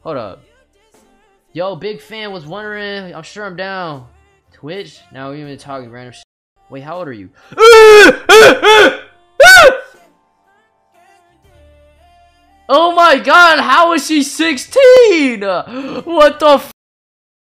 Hold up. Yo, big fan was wondering. I'm sure I'm down. Twitch? Now we're even talking random shit. Wait, how old are you? oh my god, how is she 16? What the